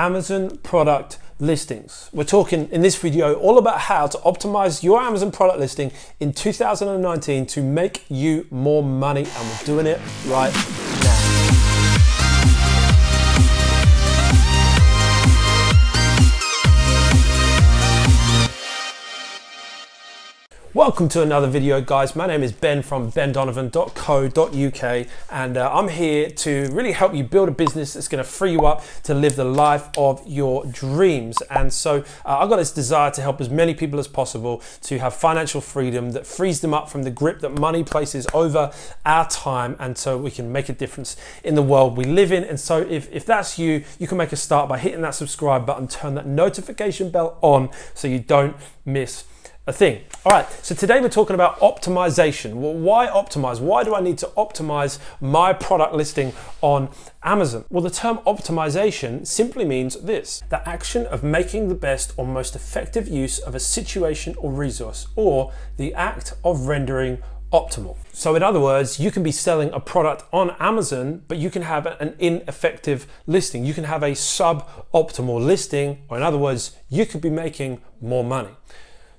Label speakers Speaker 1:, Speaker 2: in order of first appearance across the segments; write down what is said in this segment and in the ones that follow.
Speaker 1: Amazon product listings. We're talking in this video all about how to optimize your Amazon product listing in 2019 to make you more money, and we're doing it right Welcome to another video guys. My name is Ben from bendonovan.co.uk and uh, I'm here to really help you build a business that's going to free you up to live the life of your dreams. And so uh, I've got this desire to help as many people as possible to have financial freedom that frees them up from the grip that money places over our time and so we can make a difference in the world we live in. And so if, if that's you, you can make a start by hitting that subscribe button, turn that notification bell on so you don't miss a thing. All right, so today we're talking about optimization. Well, why optimize? Why do I need to optimize my product listing on Amazon? Well, the term optimization simply means this the action of making the best or most effective use of a situation or resource, or the act of rendering optimal. So, in other words, you can be selling a product on Amazon, but you can have an ineffective listing. You can have a suboptimal listing, or in other words, you could be making more money.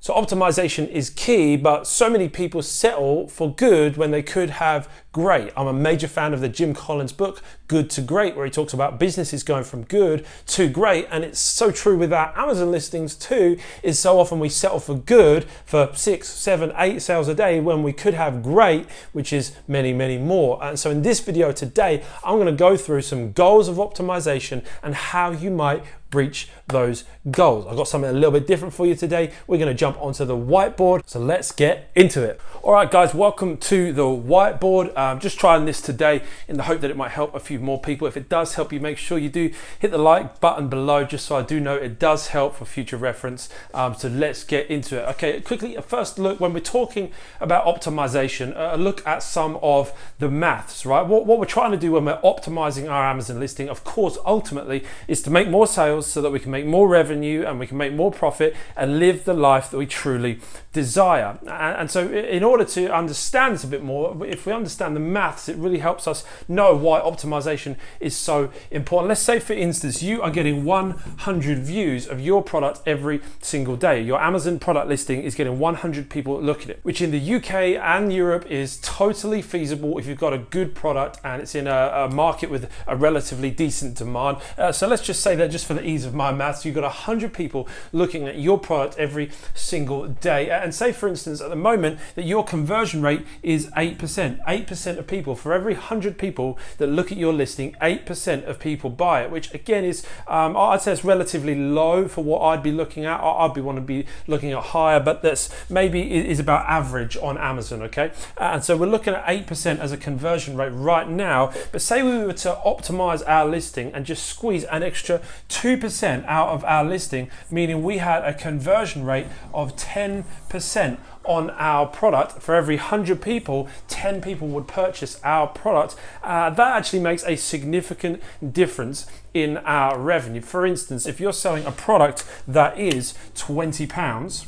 Speaker 1: So optimization is key, but so many people settle for good when they could have great. I'm a major fan of the Jim Collins book, Good to Great, where he talks about businesses going from good to great. And it's so true with our Amazon listings too, is so often we settle for good for six, seven, eight sales a day when we could have great, which is many, many more. And so in this video today, I'm gonna go through some goals of optimization and how you might reach those goals. I've got something a little bit different for you today. We're gonna jump onto the whiteboard. So let's get into it. All right, guys, welcome to the whiteboard. Um, just trying this today in the hope that it might help a few more people. If it does help you, make sure you do hit the like button below just so I do know it does help for future reference. Um, so let's get into it. Okay, quickly, a first look when we're talking about optimization, a look at some of the maths, right? What, what we're trying to do when we're optimizing our Amazon listing, of course, ultimately, is to make more sales so that we can make more revenue and we can make more profit and live the life that we truly desire. And, and so, in order to understand this a bit more, if we understand the maths, it really helps us know why optimization is so important. Let's say, for instance, you are getting 100 views of your product every single day. Your Amazon product listing is getting 100 people look at it, which in the UK and Europe is totally feasible if you've got a good product and it's in a, a market with a relatively decent demand. Uh, so let's just say that just for the ease of my maths, you've got 100 people looking at your product every single day. And say, for instance, at the moment that your conversion rate is 8%. 8% of people, for every 100 people that look at your listing, 8% of people buy it, which again is, um, I'd say it's relatively low for what I'd be looking at. I'd be want to be looking at higher, but that's maybe is about average on Amazon, okay? And so we're looking at 8% as a conversion rate right now. But say we were to optimize our listing and just squeeze an extra 2% out of our listing, meaning we had a conversion rate of 10% on our product. For every 100 people, 10 people would purchase our product. Uh, that actually makes a significant difference in our revenue. For instance, if you're selling a product that is 20 pounds,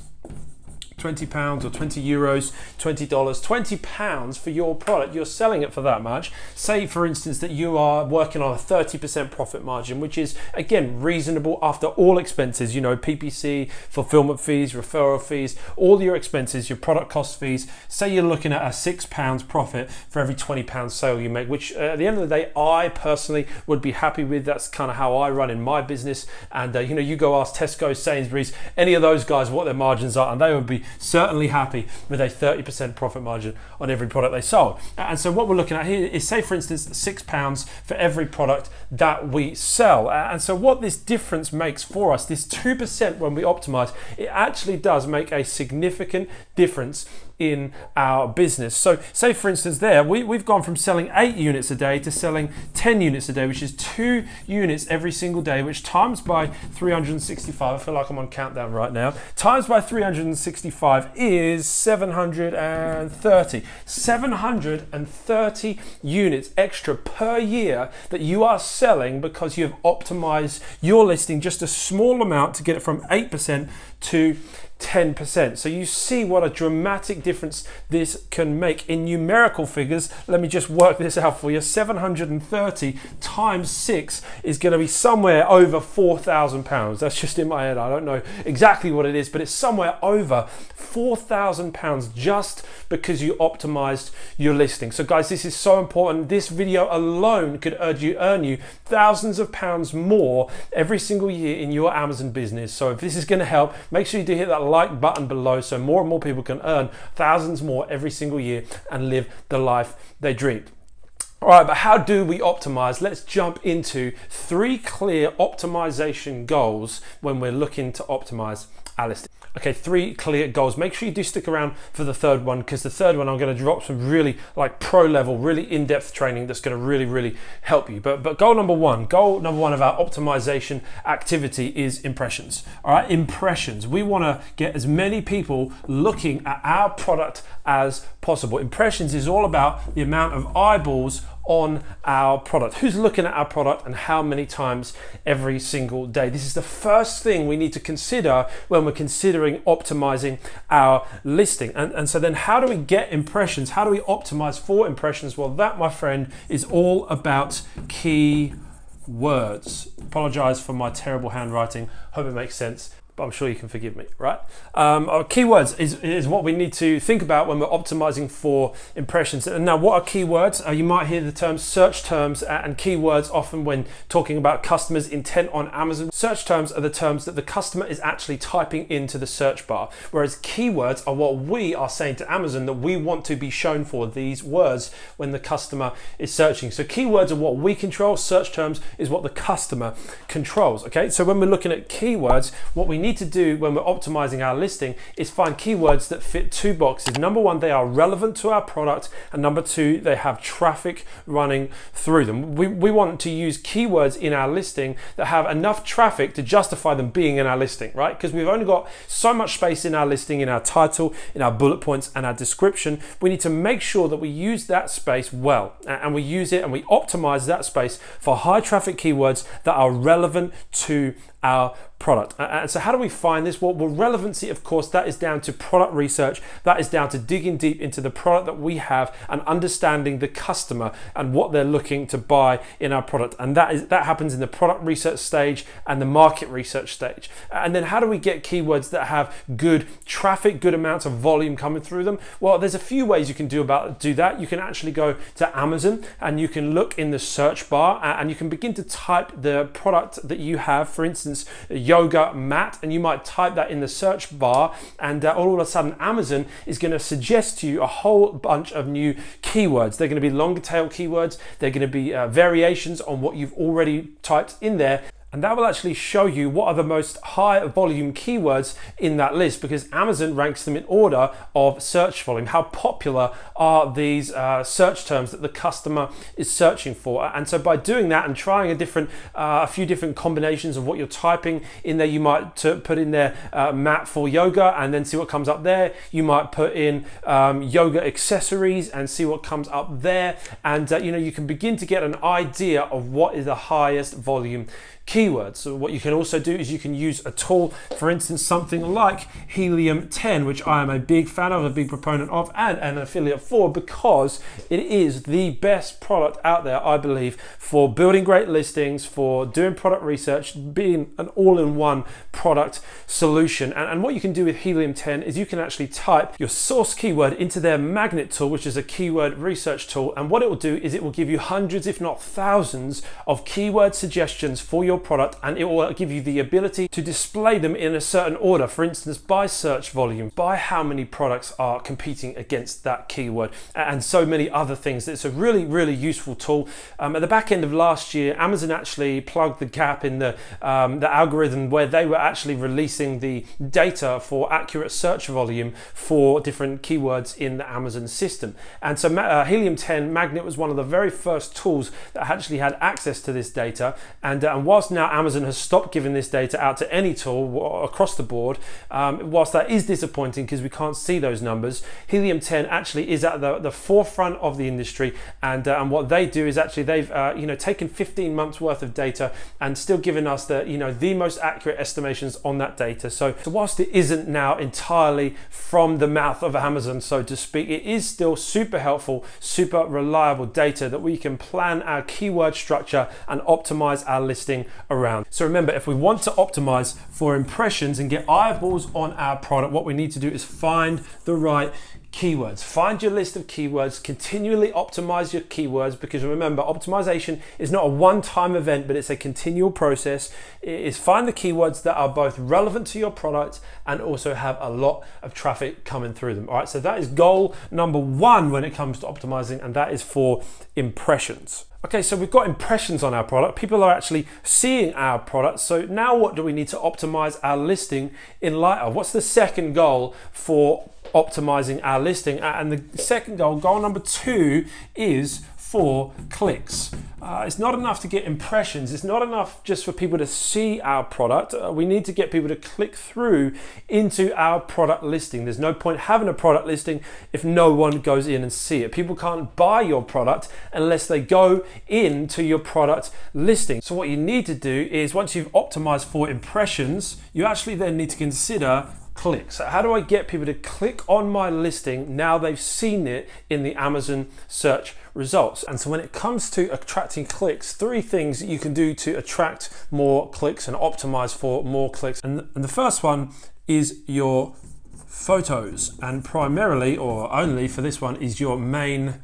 Speaker 1: 20 pounds or 20 euros, 20 dollars, 20 pounds for your product, you're selling it for that much. Say, for instance, that you are working on a 30% profit margin, which is again reasonable after all expenses, you know, PPC, fulfillment fees, referral fees, all your expenses, your product cost fees. Say you're looking at a six pounds profit for every 20 pounds sale you make, which uh, at the end of the day, I personally would be happy with. That's kind of how I run in my business. And uh, you know, you go ask Tesco, Sainsbury's, any of those guys what their margins are, and they would be certainly happy with a 30% profit margin on every product they sold. And so what we're looking at here is say for instance six pounds for every product that we sell. And so what this difference makes for us, this 2% when we optimize, it actually does make a significant difference in our business. So say for instance there, we, we've gone from selling eight units a day to selling 10 units a day, which is two units every single day, which times by 365, I feel like I'm on countdown right now, times by 365 is 730. 730 units extra per year that you are selling because you have optimized your listing just a small amount to get it from 8% to 10%. So you see what a dramatic difference this can make in numerical figures. Let me just work this out for you. 730 times 6 is going to be somewhere over 4,000 pounds. That's just in my head. I don't know exactly what it is, but it's somewhere over 4,000 pounds just because you optimized your listing. So guys, this is so important. This video alone could earn you thousands of pounds more every single year in your Amazon business. So if this is going to help, make sure you do hit that like button below so more and more people can earn thousands more every single year and live the life they dreamed. All right, but how do we optimize? Let's jump into three clear optimization goals when we're looking to optimize listing. Okay, three clear goals. Make sure you do stick around for the third one because the third one I'm going to drop some really like pro level, really in-depth training that's going to really, really help you. But but goal number one, goal number one of our optimization activity is impressions. All right, impressions. We want to get as many people looking at our product as possible. Impressions is all about the amount of eyeballs on our product. Who's looking at our product and how many times every single day? This is the first thing we need to consider when we're considering optimizing our listing. And, and so then how do we get impressions? How do we optimize for impressions? Well, that, my friend, is all about key words. Apologize for my terrible handwriting. Hope it makes sense but I'm sure you can forgive me, right? Um, keywords is, is what we need to think about when we're optimizing for impressions. And now, what are keywords? Uh, you might hear the term search terms and keywords often when talking about customers' intent on Amazon. Search terms are the terms that the customer is actually typing into the search bar, whereas keywords are what we are saying to Amazon that we want to be shown for these words when the customer is searching. So, keywords are what we control, search terms is what the customer controls. Okay, so when we're looking at keywords, what we need to do when we're optimizing our listing is find keywords that fit two boxes. Number one, they are relevant to our product, and number two, they have traffic running through them. We, we want to use keywords in our listing that have enough traffic to justify them being in our listing, right? Because we've only got so much space in our listing, in our title, in our bullet points, and our description. We need to make sure that we use that space well and we use it and we optimize that space for high traffic keywords that are relevant to our product. And so, how do we find this? Well, well, relevancy, of course, that is down to product research, that is down to digging deep into the product that we have and understanding the customer and what they're looking to buy in our product. And that is that happens in the product research stage and the market research stage. And then, how do we get keywords that have good traffic, good amounts of volume coming through them? Well, there's a few ways you can do about do that. You can actually go to Amazon and you can look in the search bar and you can begin to type the product that you have. For instance, yoga mat and you might type that in the search bar and uh, all of a sudden Amazon is going to suggest to you a whole bunch of new keywords. They're going to be longer tail keywords. They're going to be uh, variations on what you've already typed in there and that will actually show you what are the most high volume keywords in that list because Amazon ranks them in order of search volume. How popular are these uh, search terms that the customer is searching for? And so by doing that and trying a different, uh, a few different combinations of what you're typing in there, you might put in there uh, mat for yoga and then see what comes up there. You might put in um, yoga accessories and see what comes up there. And uh, you know, you can begin to get an idea of what is the highest volume keywords. So what you can also do is you can use a tool, for instance, something like Helium 10, which I am a big fan of, a big proponent of, and an affiliate for because it is the best product out there, I believe, for building great listings, for doing product research, being an all-in-one product solution. And, and what you can do with Helium 10 is you can actually type your source keyword into their magnet tool, which is a keyword research tool. And what it will do is it will give you hundreds, if not thousands, of keyword suggestions for your your product and it will give you the ability to display them in a certain order. For instance, by search volume, by how many products are competing against that keyword, and so many other things. It's a really, really useful tool. Um, at the back end of last year, Amazon actually plugged the gap in the, um, the algorithm where they were actually releasing the data for accurate search volume for different keywords in the Amazon system. And so uh, Helium 10 Magnet was one of the very first tools that actually had access to this data. And, uh, and whilst now Amazon has stopped giving this data out to any tool across the board. Um, whilst that is disappointing because we can't see those numbers, Helium 10 actually is at the, the forefront of the industry, and, uh, and what they do is actually they've uh, you know taken 15 months worth of data and still given us the you know the most accurate estimations on that data. So, so whilst it isn't now entirely from the mouth of Amazon, so to speak, it is still super helpful, super reliable data that we can plan our keyword structure and optimize our listing around. So remember, if we want to optimize for impressions and get eyeballs on our product, what we need to do is find the right keywords. Find your list of keywords, continually optimize your keywords because remember, optimization is not a one time event, but it's a continual process. It is find the keywords that are both relevant to your product and also have a lot of traffic coming through them. All right, so that is goal number one when it comes to optimizing, and that is for impressions. Okay, so we've got impressions on our product. People are actually seeing our product. So now what do we need to optimize our listing in light of? What's the second goal for optimizing our listing? And the second goal, goal number two, is for clicks. Uh, it's not enough to get impressions. It's not enough just for people to see our product. Uh, we need to get people to click through into our product listing. There's no point having a product listing if no one goes in and see it. People can't buy your product unless they go into your product listing. So what you need to do is once you've optimized for impressions, you actually then need to consider clicks. So how do I get people to click on my listing now they've seen it in the Amazon search results? And so when it comes to attracting clicks, three things you can do to attract more clicks and optimize for more clicks. And, and the first one is your photos and primarily or only for this one is your main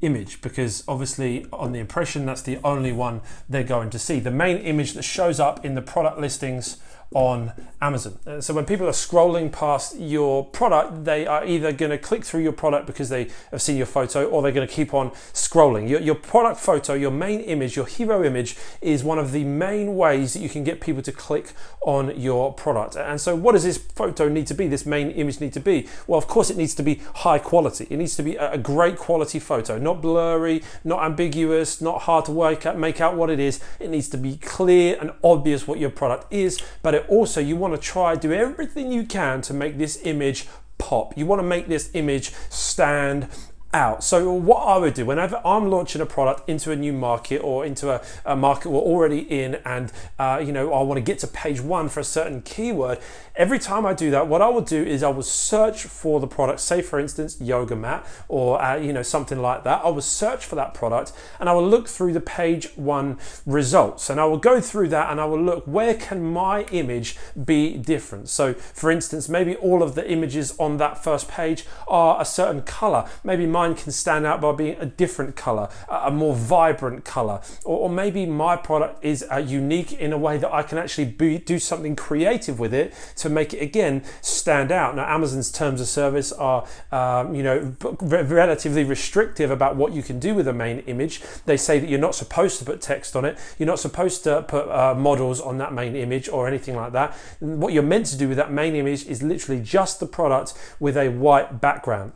Speaker 1: image because obviously on the impression that's the only one they're going to see. The main image that shows up in the product listings on Amazon. Uh, so when people are scrolling past your product, they are either going to click through your product because they have seen your photo or they're going to keep on scrolling. Your, your, product photo, your main image, your hero image is one of the main ways that you can get people to click on your product. And so what does this photo need to be, this main image need to be? Well, of course it needs to be high quality. It needs to be a great quality photo, not blurry, not ambiguous, not hard to work out, make out what it is. It needs to be clear and obvious what your product is, but it also you want to try do everything you can to make this image pop. You want to make this image stand out. So what I would do whenever I'm launching a product into a new market or into a, a market we're already in and uh, you know I want to get to page one for a certain keyword, every time I do that, what I will do is I will search for the product, say for instance yoga mat or uh, you know something like that. I will search for that product and I will look through the page one results and I will go through that and I will look where can my image be different. So for instance, maybe all of the images on that first page are a certain color. Maybe my mine can stand out by being a different color, a more vibrant color, or, or maybe my product is uh, unique in a way that I can actually be, do something creative with it to make it again stand out. Now, Amazon's terms of service are, um, you know, relatively restrictive about what you can do with a main image. They say that you're not supposed to put text on it, you're not supposed to put uh, models on that main image or anything like that. What you're meant to do with that main image is literally just the product with a white background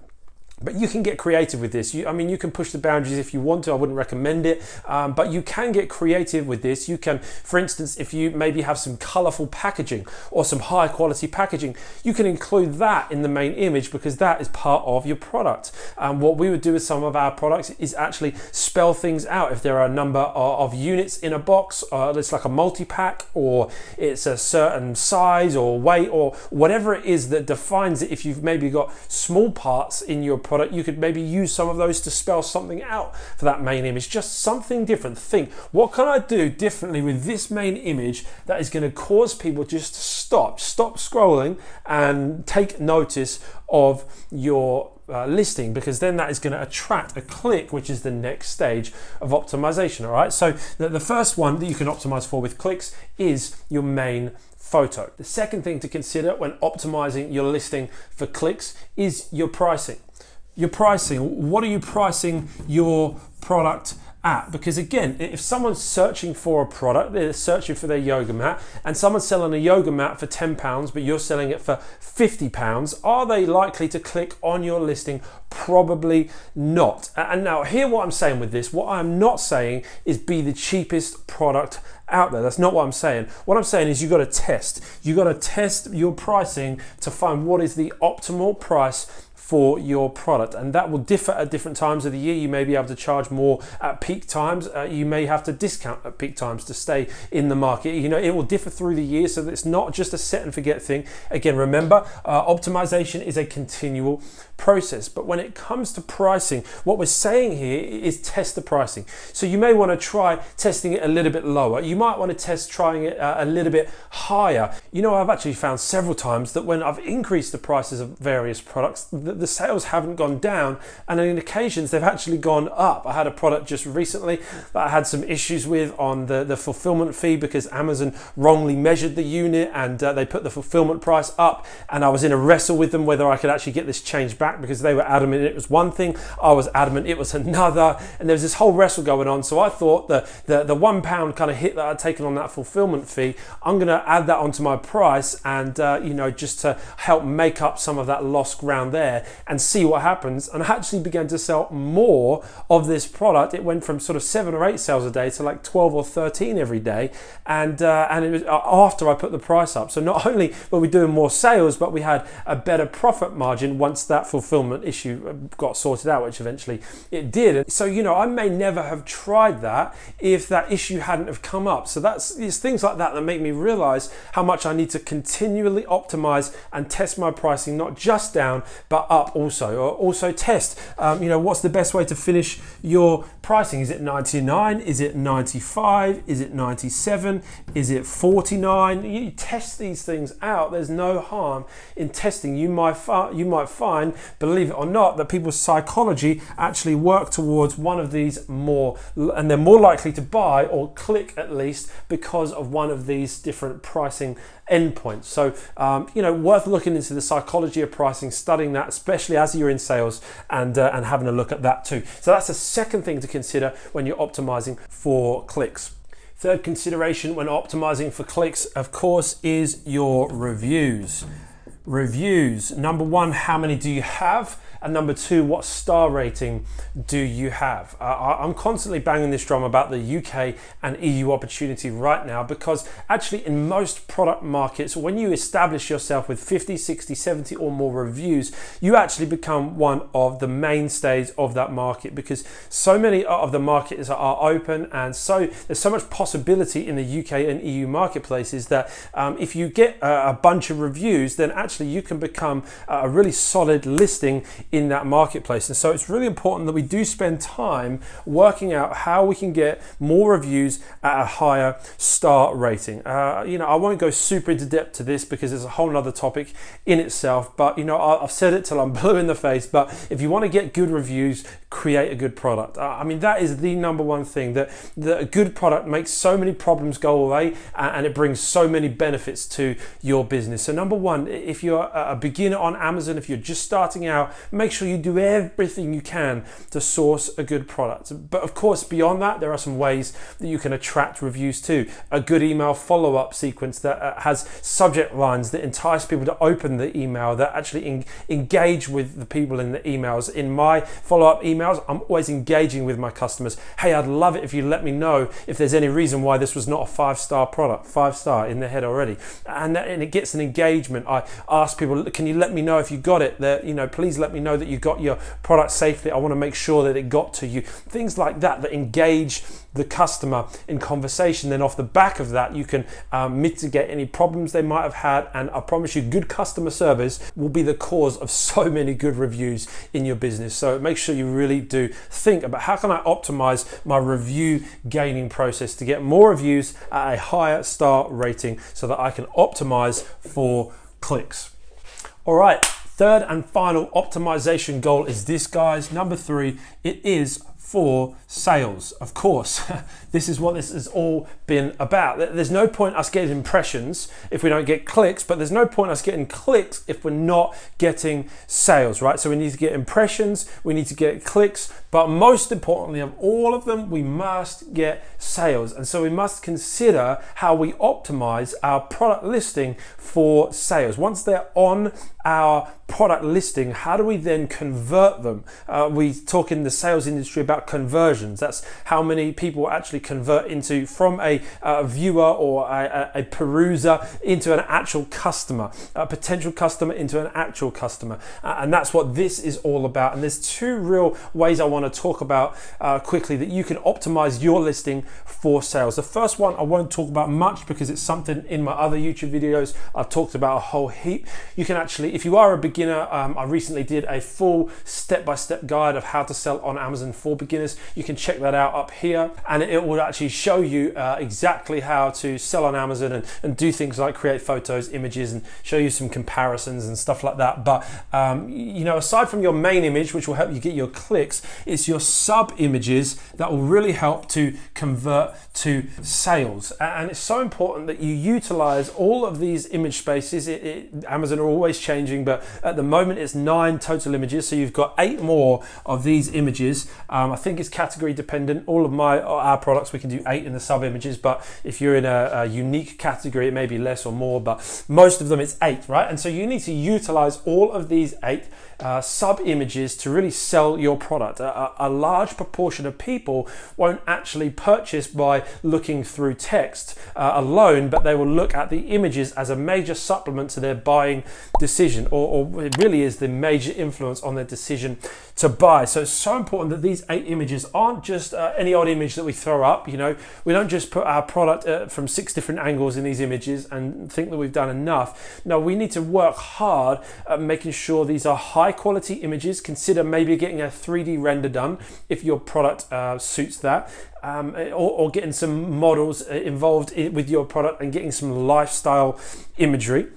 Speaker 1: but you can get creative with this. You, I mean, you can push the boundaries if you want to. I wouldn't recommend it, um, but you can get creative with this. You can, for instance, if you maybe have some colorful packaging or some high quality packaging, you can include that in the main image because that is part of your product. Um, what we would do with some of our products is actually spell things out. If there are a number of, of units in a box, uh, it's like a multi pack, or it's a certain size or weight or whatever it is that defines it. If you've maybe got small parts in your product, you could maybe use some of those to spell something out for that main image. Just something different. Think, what can I do differently with this main image that is going to cause people just to stop, stop scrolling and take notice of your uh, listing because then that is going to attract a click, which is the next stage of optimization. All right, so the, the first one that you can optimize for with clicks is your main photo. The second thing to consider when optimizing your listing for clicks is your pricing your pricing. What are you pricing your product at? Because again, if someone's searching for a product, they're searching for their yoga mat, and someone's selling a yoga mat for £10, but you're selling it for £50, are they likely to click on your listing? Probably not. And now, hear what I'm saying with this. What I'm not saying is be the cheapest product out there. That's not what I'm saying. What I'm saying is you've got to test. You've got to test your pricing to find what is the optimal price for your product. And that will differ at different times of the year. You may be able to charge more at peak times. Uh, you may have to discount at peak times to stay in the market. You know it will differ through the year so it's not just a set and forget thing. Again remember uh, optimization is a continual process. But when it comes to pricing what we're saying here is test the pricing. So you may want to try testing it a little bit lower. You might want to test trying it uh, a little bit higher. You know I've actually found several times that when I've increased the prices of various products the, the sales haven't gone down, and on occasions they've actually gone up. I had a product just recently that I had some issues with on the, the fulfillment fee because Amazon wrongly measured the unit and uh, they put the fulfillment price up, and I was in a wrestle with them whether I could actually get this change back because they were adamant it was one thing, I was adamant it was another, and there was this whole wrestle going on. So I thought that the, the one pound kind of hit that I'd taken on that fulfillment fee, I'm going to add that onto my price and uh, you know just to help make up some of that lost ground there and see what happens. And I actually began to sell more of this product. It went from sort of seven or eight sales a day to like 12 or 13 every day. And, uh, and it was uh, after I put the price up. So not only were we doing more sales, but we had a better profit margin once that fulfillment issue uh, got sorted out, which eventually it did. So, you know, I may never have tried that if that issue hadn't have come up. So that's it's things like that that make me realize how much I need to continually optimize and test my pricing, not just down, but up also or also test. Um, you know what's the best way to finish your pricing? Is it 99 is it 95 is it 97 is it 49 you test these things out. There's no harm in testing. You might you might find believe it or not that people's psychology actually work towards one of these more and they're more likely to buy or click at least because of one of these different pricing endpoints so um, you know worth looking into the psychology of pricing studying that especially as you're in sales and, uh, and having a look at that too. So that's the second thing to consider when you're optimizing for clicks. Third consideration when optimizing for clicks, of course, is your reviews. Reviews. Number one, how many do you have? And number two, what star rating do you have? Uh, I'm constantly banging this drum about the UK and EU opportunity right now because actually, in most product markets, when you establish yourself with 50, 60, 70 or more reviews, you actually become one of the mainstays of that market because so many of the markets are open and so there's so much possibility in the UK and EU marketplaces that um, if you get a, a bunch of reviews, then actually you can become a really solid listing in that marketplace. And so it's really important that we do spend time working out how we can get more reviews at a higher star rating. Uh, you know, I won't go super into depth to this because it's a whole other topic in itself, but you know, I've said it till I'm blue in the face, but if you want to get good reviews, create a good product. Uh, I mean, that is the number one thing that, that a good product makes so many problems go away and it brings so many benefits to your business. So number one, if you're a beginner on Amazon, if you're just starting out, make sure you do everything you can to source a good product. But of course, beyond that, there are some ways that you can attract reviews too. A good email follow up sequence that uh, has subject lines that entice people to open the email, that actually en- engage with the people in the emails. In my follow up emails, I'm always engaging with my customers. Hey, I'd love it if you let me know if there's any reason why this was not a five star product, five star in their head already. And, that, and it gets an engagement. I ask people, can you let me know if you got it? That, you know, please let me know that you got your product safely. I want to make sure that it got to you. Things like that that engage the customer in conversation. Then off the back of that, you can um, mitigate any problems they might have had. And I promise you, good customer service will be the cause of so many good reviews in your business. So make sure you really do think about how can I optimize my review gaining process to get more reviews at a higher star rating so that I can optimize for clicks. All right, Third and final optimization goal is this, guys. Number three, it is for sales. Of course, this is what this has all been about. There's no point us getting impressions if we don't get clicks, but there's no point us getting clicks if we're not getting sales, right? So we need to get impressions, we need to get clicks, but most importantly of all of them, we must get sales. And so we must consider how we optimize our product listing for sales. Once they're on our product listing, how do we then convert them? Uh, we talk in the sales industry about conversions. That's how many people actually convert into from a, a viewer or a, a, peruser into an actual customer, a potential customer into an actual customer. Uh, and that's what this is all about. And there's two real ways I want to talk about uh, quickly that you can optimize your listing for sales. The first one I won't talk about much because it's something in my other YouTube videos I've talked about a whole heap. You can actually, if you are a beginner, um, I recently did a full step-by-step -step guide of how to sell on Amazon for beginners. You can check that out up here and it will actually show you uh, exactly how to sell on Amazon and, and do things like create photos, images, and show you some comparisons and stuff like that. But um, you know, aside from your main image, which will help you get your clicks, it's your sub images that will really help to convert to sales. And it's so important that you utilize all of these image spaces. It, it, Amazon are always changing, but at the moment it's nine total images. So you've got eight more of these images. Um, I think it's category dependent. All of my our products we can do eight in the sub images, but if you're in a, a unique category, it may be less or more. But most of them it's eight, right? And so you need to utilize all of these eight uh, sub images to really sell your product. A, a, large proportion of people won't actually purchase by looking through text uh, alone, but they will look at the images as a major supplement to their buying decision, or, or it really is the major influence on their decision to buy. So it's so important that these eight images aren't just uh, any odd image that we throw up. You know, we don't just put our product uh, from six different angles in these images and think that we've done enough. No, we need to work hard at making sure these are high quality images. Consider maybe getting a 3D render done if your product uh, suits that. Um, or, or, getting some models uh, involved with your product and getting some lifestyle imagery.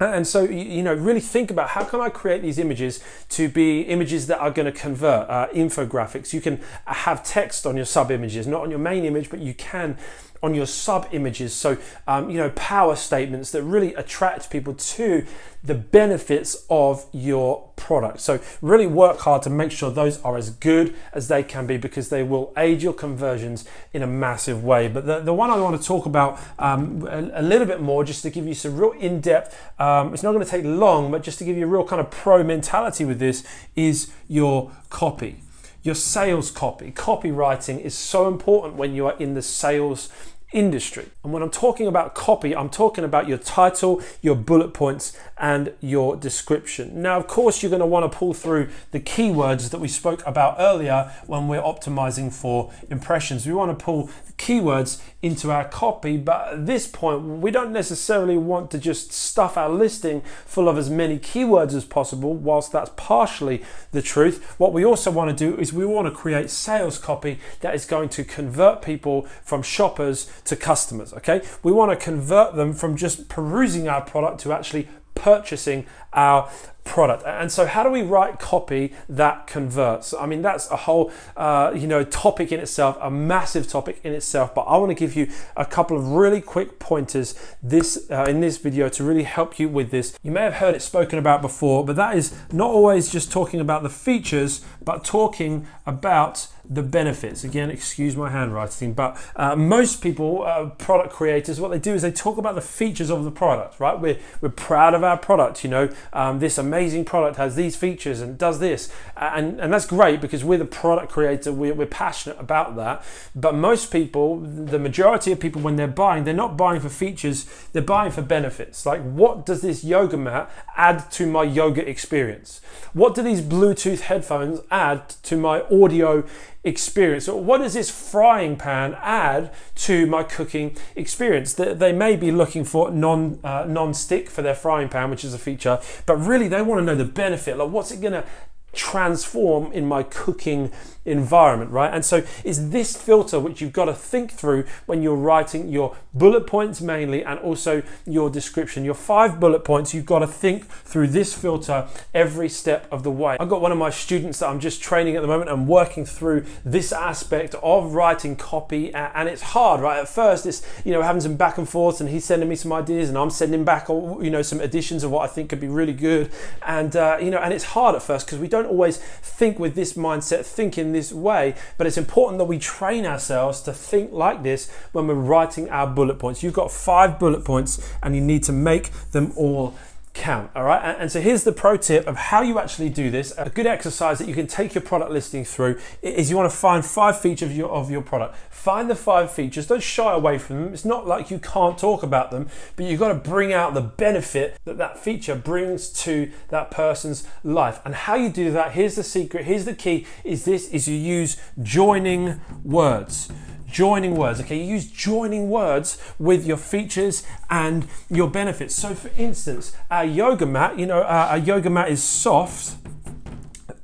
Speaker 1: And so, you know, really think about how can I create these images to be images that are going to convert, uh, infographics. You can have text on your sub images, not on your main image, but you can on your sub images. So, um, you know, power statements that really attract people to the benefits of your product. So, really work hard to make sure those are as good as they can be because they will aid your conversions in a massive way. But the, the one I want to talk about um, a, a, little bit more, just to give you some real in depth, um, it's not going to take long, but just to give you a real kind of pro mentality with this, is your copy your sales copy. Copywriting is so important when you are in the sales industry. And when I'm talking about copy, I'm talking about your title, your bullet points, and your description. Now, of course, you're going to want to pull through the keywords that we spoke about earlier when we're optimizing for impressions. We want to pull keywords into our copy, but at this point, we don't necessarily want to just stuff our listing full of as many keywords as possible, whilst that's partially the truth. What we also want to do is we want to create sales copy that is going to convert people from shoppers to customers, okay? We want to convert them from just perusing our product to actually purchasing our product. And so, how do we write copy that converts? I mean, that's a whole uh, you know topic in itself, a massive topic in itself. But I want to give you a couple of really quick pointers this uh, in this video to really help you with this. You may have heard it spoken about before, but that is not always just talking about the features, but talking about the benefits. Again, excuse my handwriting, but uh, most people, uh, product creators, what they do is they talk about the features of the product, right? We're, we're proud of our product, you know, um, this amazing product has these features and does this. And, and that's great because we're the product creator, we're, we're passionate about that. But most people, the majority of people, when they're buying, they're not buying for features, they're buying for benefits. Like, what does this yoga mat add to my yoga experience? What do these Bluetooth headphones add to my audio experience. So what does this frying pan add to my cooking experience? That they may be looking for non uh, non-stick for their frying pan, which is a feature, but really they want to know the benefit. Like, what's it going to transform in my cooking environment, right? And so it's this filter which you've got to think through when you're writing your bullet points mainly and also your description. Your five bullet points, you've got to think through this filter every step of the way. I've got one of my students that I'm just training at the moment and working through this aspect of writing copy and it's hard, right? At first it's, you know, having some back and forth and he's sending me some ideas and I'm sending back, you know, some additions of what I think could be really good. And, uh, you know, and it's hard at first because we don't always think with this mindset, thinking this way, but it's important that we train ourselves to think like this when we're writing our bullet points. You've got five bullet points and you need to make them all count. All right. And, so here's the pro tip of how you actually do this. A good exercise that you can take your product listing through is you want to find five features of your, of your product. Find the five features. Don't shy away from them. It's not like you can't talk about them, but you've got to bring out the benefit that that feature brings to that person's life. And how you do that, here's the secret, here's the key, is this, is you use joining words joining words. Okay, you use joining words with your features and your benefits. So, for instance, a yoga mat, you know, our yoga mat is soft.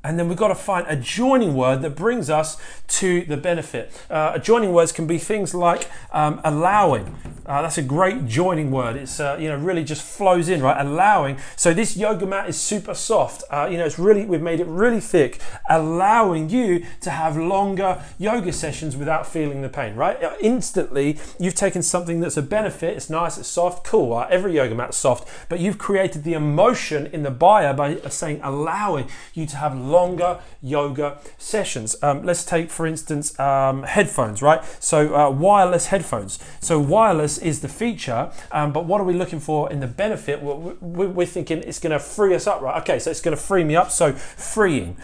Speaker 1: And then we've got to find a joining word that brings us to the benefit. Uh, adjoining words can be things like um, allowing. Uh, that's a great joining word. It's uh, you know really just flows in right. Allowing. So this yoga mat is super soft. Uh, you know it's really we've made it really thick, allowing you to have longer yoga sessions without feeling the pain. Right. Uh, instantly you've taken something that's a benefit. It's nice. It's soft. Cool. Right? Every yoga mat's soft, but you've created the emotion in the buyer by saying allowing you to have longer yoga sessions. Um, let's take for instance, um, headphones, right? So uh, wireless headphones. So wireless is the feature, um, but what are we looking for in the benefit? We're, we're thinking it's going to free us up, right? Okay, so it's going to free me up. So freeing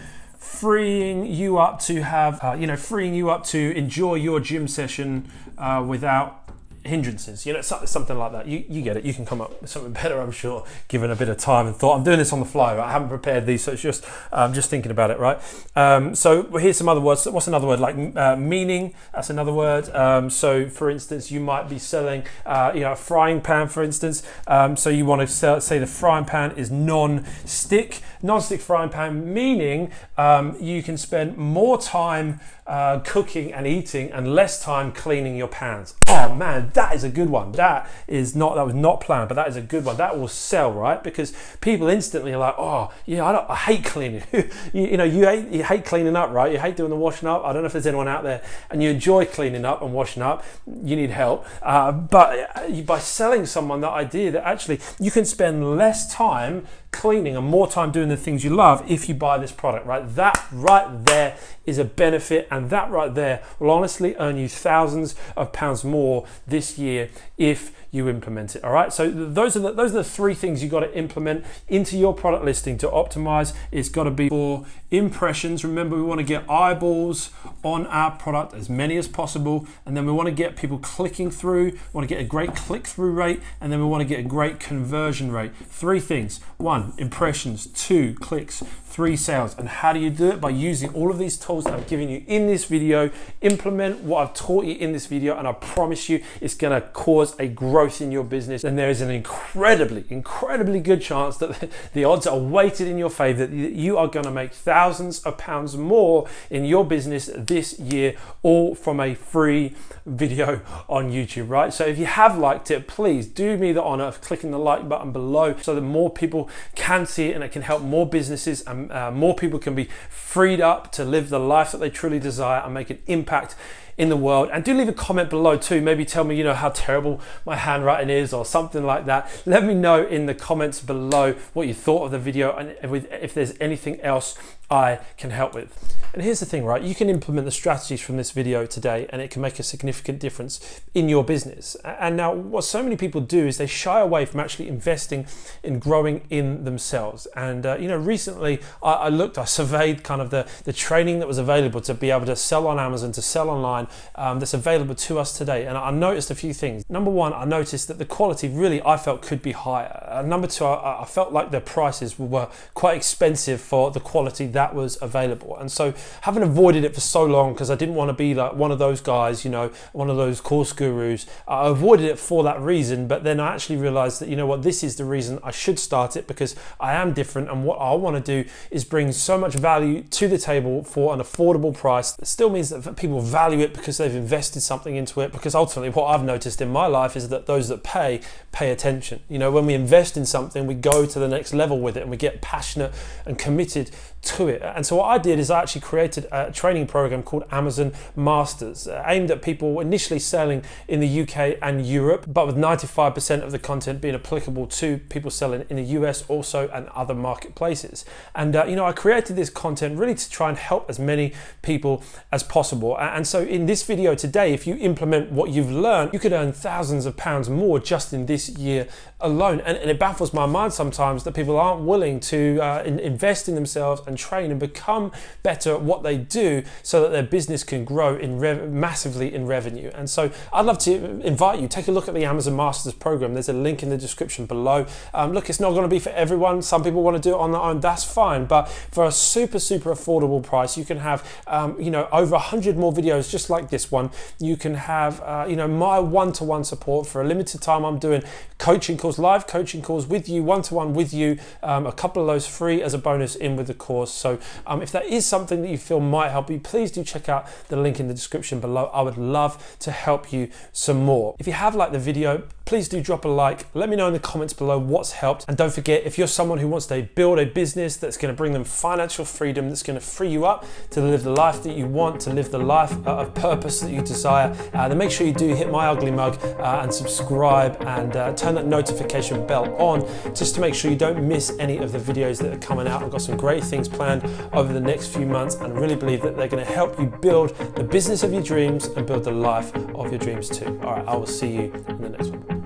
Speaker 1: freeing you up to have, uh, you know, freeing you up to enjoy your gym session uh, without hindrances, you know, something like that. You, you get it. You can come up with something better, I'm sure, given a bit of time and thought. I'm doing this on the fly. Right? I haven't prepared these, so it's just um, just thinking about it, right? Um, so here's some other words. What's another word? Like uh, meaning. That's another word. Um, so for instance, you might be selling, uh, you know, a frying pan, for instance. Um, so you want to sell, say the frying pan is non-stick, non-stick frying pan, meaning um, you can spend more time uh, cooking and eating and less time cleaning your pans. Oh man, that is a good one. That is not that was not planned, but that is a good one. That will sell, right? Because people instantly are like, oh yeah, I, don't, I hate cleaning. you, you, know, you hate you hate cleaning up, right? You hate doing the washing up. I don't know if there's anyone out there and you enjoy cleaning up and washing up. You need help, uh, but uh, by selling someone that idea that actually you can spend less time cleaning and more time doing the things you love if you buy this product, right? That right there is a benefit, and that right there will honestly earn you thousands of pounds more this year if you implement it. All right. So those are the, those are the three things you got to implement into your product listing to optimize. It's got to be for impressions. Remember, we want to get eyeballs on our product as many as possible, and then we want to get people clicking through. We want to get a great click-through rate, and then we want to get a great conversion rate. Three things: one, impressions; two, clicks; three sales. And how do you do it? By using all of these tools that I've given you in this video. Implement what I've taught you in this video, and I promise you, it's to cause a growth in your business, And there is an incredibly, incredibly good chance that the odds are weighted in your favor that you are to make thousands of pounds more in your business this year, all from a free video on YouTube, right? So if you have liked it, please do me the honor of clicking the like button below so that more people can see it and it can help more businesses and uh, more people can be freed up to live the life that they truly desire and make an impact in the world. And do leave a comment below too. Maybe tell me, you know, how terrible my handwriting is or something like that. Let me know in the comments below what you thought of the video and if there's anything else I can help with. And here's the thing, right? You can implement the strategies from this video today and it can make a significant difference in your business. And now what so many people do is they shy away from actually investing in growing in themselves. And, uh, you know, recently I, I, looked, I surveyed kind of the, the training that was available to be able to sell on Amazon, to sell online um, that's available to us today. And I noticed a few things. Number one, I noticed that the quality really I felt could be higher. Uh, number two, I, I felt like the prices were quite expensive for the quality that was available. And so having avoided it for so long because I didn't want to be like one of those guys, you know, one of those course gurus. I avoided it for that reason, but then I actually realized that, you know what, this is the reason I should start it because I am different. And what I want to do is bring so much value to the table for an affordable price. It still means that people value it because they've invested something into it. Because ultimately, what I've noticed in my life is that those that pay, pay attention. You know, when we invest in something, we go to the next level with it and we get passionate and committed to it. And so what I did is I actually created a training program called Amazon Masters, uh, aimed at people initially selling in the UK and Europe, but with 95% of the content being applicable to people selling in the US also and other marketplaces. And uh, you know, I created this content really to try and help as many people as possible. And so in this video today, if you implement what you've learned, you could earn thousands of pounds more just in this year alone. And, and it baffles my mind sometimes that people aren't willing to uh, in, invest in themselves and train and become better at what they do so that their business can grow in massively in revenue. And so I'd love to invite you, take a look at the Amazon Masters program. There's a link in the description below. Um, look, it's not going to be for everyone. Some people want to do it on their own. That's fine. But for a super, super affordable price, you can have, um, you know, over 100 more videos just like this one. You can have, uh, you know, my one-to-one support for a limited time. I'm doing coaching calls, live coaching calls with you, one-to-one with you. Um, a couple of those free as a bonus in with the course. So um, if that is something that you feel might help you, please do check out the link in the description below. I would love to help you some more. If you have liked the video, please do drop a like. Let me know in the comments below what's helped. And don't forget, if you're someone who wants to build a business that's going to bring them financial freedom, that's going to free you up to live the life that you want, to live the life of purpose that you desire, uh, then make sure you do hit my ugly mug uh, and subscribe and uh, turn that notification bell on just to make sure you don't miss any of the videos that are coming out. I've got some great things planned over the next few months and really believe that they're going to help you build the business of your dreams and build the life of your dreams too. All right, I will see you in the next one.